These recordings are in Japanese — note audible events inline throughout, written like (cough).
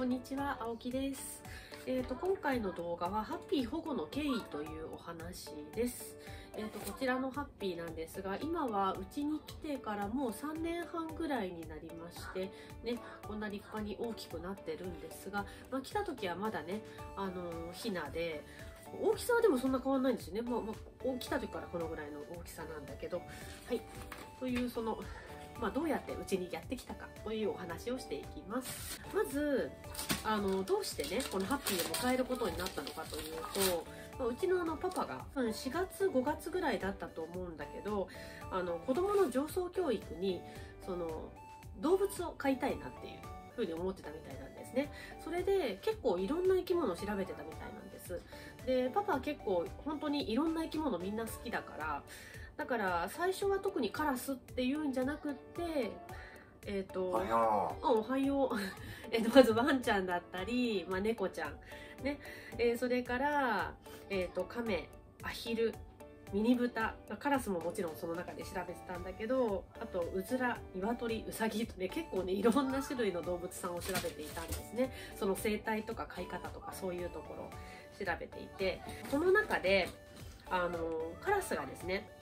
こんにちは、青木です。えー、と今回の動画はハッピー保護の経緯というお話です。えー、とこちらのハッピーなんですが今はうちに来てからもう3年半ぐらいになりまして、ね、こんな立派に大きくなってるんですが、まあ、来た時はまだね、あのーひなで大きさはでもそんな変わらないんですよね、まあまあ、来た時からこのぐらいの大きさなんだけどはいというそのまあ、どうやってうちにやってきたかというお話をしていきます。まずあのどうしてねこのハッピーを迎えることになったのかというとまあうちのあのパパが4月5月ぐらいだったと思うんだけどあの子供の上層教育にその動物を飼いたいなっていうふうに思ってたみたいなんですね。それで結構いろんな生き物を調べてたみたいなんです。でパパは結構本当にいろんな生き物みんな好きだからだから最初は特にカラスっていうんじゃなくってえっ、とおはよあおはよう。(laughs) えっとまずワンちゃんだったり、まあ、猫ちゃん、ね。えーそれから、えー、とカメアヒルミニブタ。まあカラスももちろんその中で調べてたんだけどあとウズラニワトリウサギ。とね結構ねいろんな種類の動物さんを調べていたんですね。その生態とか飼い方とかそういうところを調べていて。その中であのカラスがですね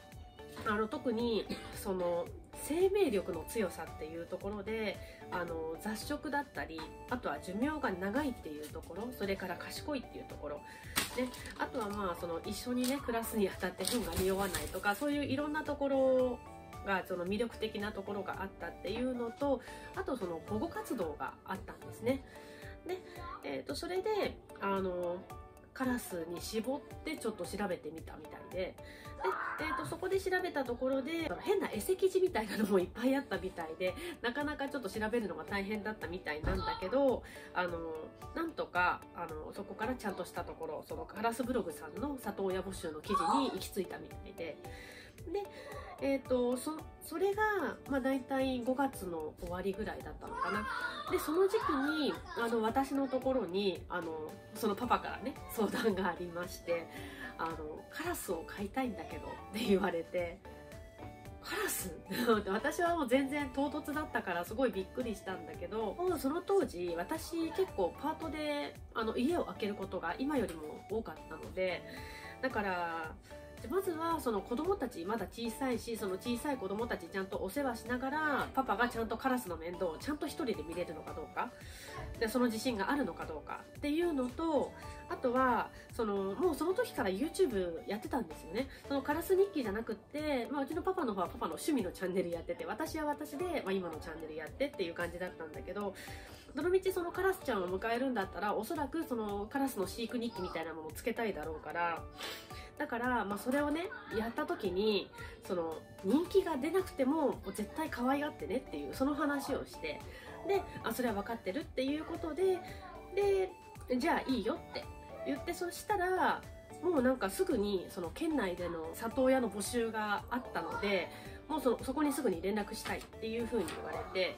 あの特にその生命力の強さっていうところであの雑食だったりあとは寿命が長いっていうところそれから賢いっていうところであとはまあその一緒にね暮らすにあたって糞が匂わないとかそういういろんなところがその魅力的なところがあったっていうのとあとその保護活動があったんですね。で、えー、とそれであのカラスに絞ってちょっと調べてみたみたいでで、えー、とそこで調べたところで変な絵石地みたいなのもいっぱいあったみたいでなかなかちょっと調べるのが大変だったみたいなんだけどあのなんとかあのそこからちゃんとしたところそのカラスブログさんの里親募集の記事に行き着いたみたいで。でえー、とそそれが、まあ、大体5月の終わりぐらいだったのかな。でその時期にあの私のところにあのそのパパからね相談がありましてあのカラスを飼いたいんだけどって言われてカラス？(laughs) 私はもう全然唐突だったからすごいびっくりしたんだけどその当時私結構パートであの家を空けることが今よりも多かったのでだからまずはその子供たちまだ小さいしその小さい子供たちちゃんとお世話しながらパパがちゃんとカラスの面倒をちゃんと1人で見れるのかどうか。でその自信があるのかどうかっていうのとあとはそのもうその時から YouTube やってたんですよね。そのカラス日記じゃなくって、まあ、うちのパパの方はパパの趣味のチャンネルやってて私は私で、まあ、今のチャンネルやってっていう感じだったんだけどどのみちそのカラスちゃんを迎えるんだったらおそらくそのカラスの飼育日記みたいなものをつけたいだろうからだから、まあ、それをねやった時にその人気が出なくても絶対可愛がってねっていうその話をしてであそれは分かってるっていうことででじゃあいいよって言ってそしたらもうなんかすぐにその県内での里親の募集があったのでもうそそこにすぐに連絡したいっていうふうに言われて、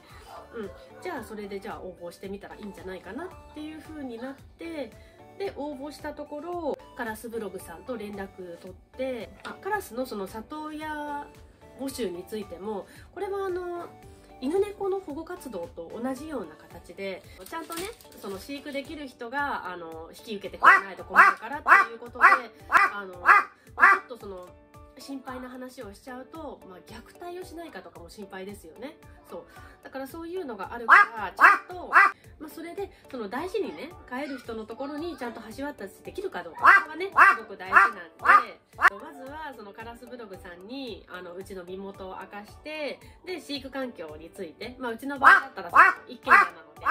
うん、じゃあそれでじゃあ応募してみたらいいんじゃないかなっていうふうになってで応募したところカラスブログさんと連絡取ってあカラスのその里親募集についてもこれはあの犬猫の保護活動と同じような形でちゃんとねその飼育できる人があの引き受けてくれないと困るからっていうことであの、ちょっとその心配な話をしちゃうと、まあ、虐待をしないかとかも心配ですよね。そう。だからそういうのがあるからちゃんと、まあ、それでその大事にね飼える人のところにちゃんと橋渡しできるかどうか。はねすごく大事なんで。まずはそのカラスブログさんにあのうちの身元を明かしてで飼育環境について、まあ、うちの場合だったら一軒家なので、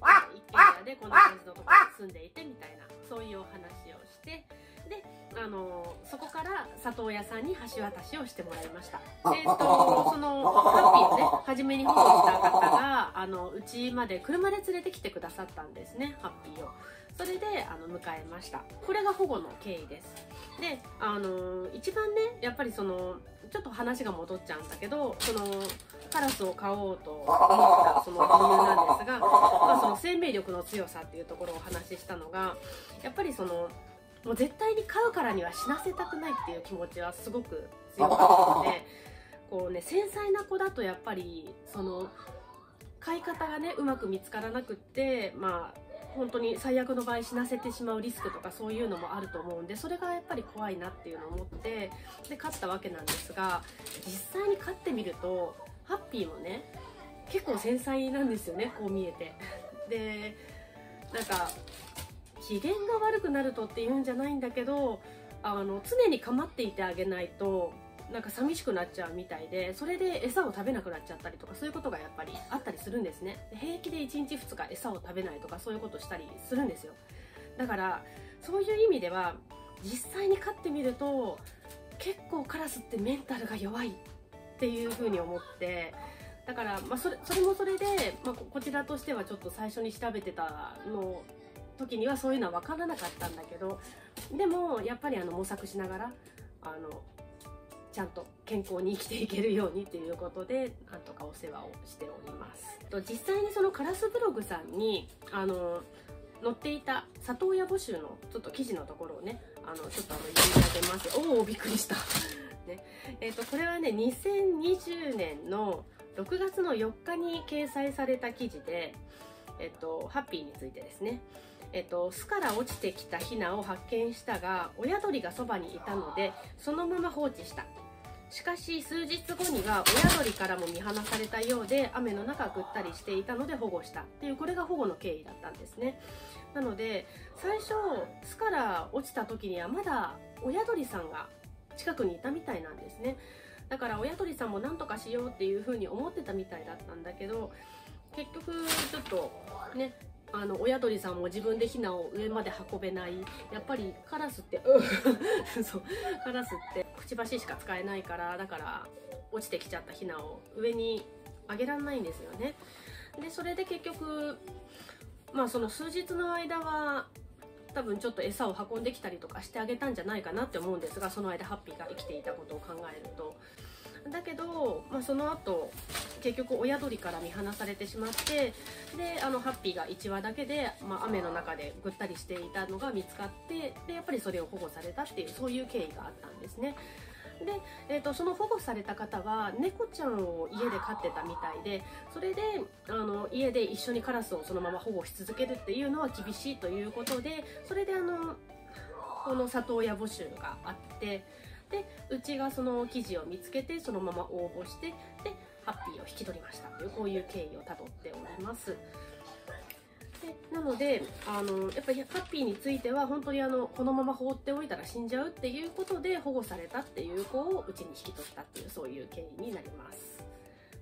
まあ一軒家でこんな感じのところに住んでいてみたいなそういうお話をしてであのそこから里親さんに橋渡しをしてもらいました。えっ、とそのハッピーをね初めに保護した方があのうちまで車で連れてきてくださったんですねハッピーを。それであの迎えましたこれが保護の経緯ですであの一番ねやっぱりそのちょっと話が戻っちゃうんだけどそのカラスを飼おうと思ったその理由なんですが、まあ、その生命力の強さっていうところをお話ししたのがやっぱりそのもう絶対に飼うからには死なせたくないっていう気持ちはすごく強かったのでこうね繊細な子だとやっぱりその飼い方がねうまく見つからなくってまあ本当に最悪の場合死なせてしまうリスクとかそういうのもあると思うんでそれがやっぱり怖いなっていうのを思ってで飼ったわけなんですが実際に飼ってみるとハッピーもね結構繊細なんですよねこう見えて。でなんか機嫌が悪くなるとっていうんじゃないんだけどあの常に構っていてあげないとなんか寂しくなっちゃうみたいでそれで餌を食べなくなっちゃったりとかそういうことがやっぱりあったりするんですね。平気で1日2日餌を食べないとかそういうことしたりするんですよ。だからそういう意味では実際に飼ってみると結構カラスってメンタルが弱いっていうふうに思ってだから、まあ、それそれもそれで、まあ、こちらとしてはちょっと最初に調べてたの時にはそういうのは分からなかったんだけどでもやっぱりあの模索しながらあのちゃんと健康に生きていけるようにということでなんとかお世話をしております。と実際にそのカラスブログさんにあの載っていた里親募集のちょっと記事のところをねあのちょっとあの読み上げます。おおびっくりした。(laughs) ね。えー、とこれはね2020年の6月の4日に掲載された記事で、えっと、ハッピーについてですね。えっと、巣から落ちてきたヒナを発見したが親鳥がそばにいたのでそのまま放置した。しかし数日後には親鳥からも見放されたようで雨の中ぐったりしていたので保護した。っていうこれが保護の経緯だったんですね。なので最初巣から落ちた時にはまだ親鳥さんが近くにいたみたいなんですね。だから親鳥さんも何とかしようっていうふうに思ってたみたいだったんだけど結局ちょっとねあの親鳥さんも自分でヒナを上まで運べない。やっぱりカラスって (laughs) そう。カラスってくちばししか使えないからだから落ちてきちゃったヒナを上に上げられないんですよね。でそれで結局まあその数日の間は多分ちょっと餌を運んできたりとかしてあげたんじゃないかなって思うんですがその間ハッピーが生きていたことを考えると。だけど、まあ、その後結局親鳥から見放されてしまってであのハッピーが1羽だけで、まあ、雨の中でぐったりしていたのが見つかってでやっぱりそれを保護されたっていうそういう経緯があったんですね。で、えーと、その保護された方は猫ちゃんを家で飼ってたみたいでそれであの家で一緒にカラスをそのまま保護し続けるっていうのは厳しいということでそれであのこの里親募集があってでうちがその記事を見つけてそのまま応募してでハッピーを引き取りましたというこういう経緯をたどっております。でなのであのやっぱりハッピーについては本当にあのこのまま放っておいたら死んじゃうっていうことで保護されたっていう子をうちに引き取ったっていうそういう経緯になります。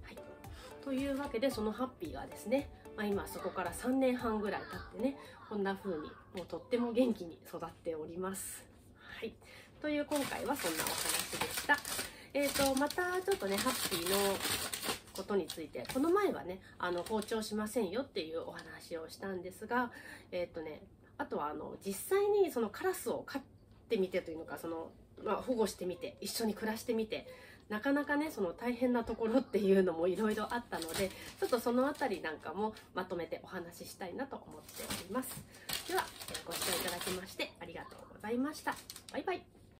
はい、というわけでそのハッピーがですね、まあ、今そこから3年半ぐらい経ってねこんな風にもうとっても元気に育っております。はいという今回はそんなお話でした。え、ー、と、またちょっとね、ハッピーのことについて、この前はね、あの、包丁しませんよっていうお話をしたんですが、えっ、ー、とね、あとはあの、実際にそのカラスを飼ってみてというのか、その、まあ、保護してみて、一緒に暮らしてみて、なかなかねその大変なところっていうのもいろいろあったのでちょっとその辺りなんかもまとめてお話ししたいなと思っております。ではご視聴いただきましてありがとうございました。バイバイ。